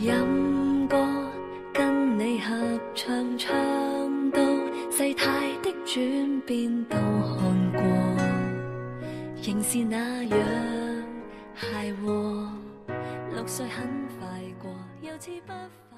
饮歌跟你合唱，唱到世态的转变都看过，仍是那样孩和。六岁很快过，又似不快。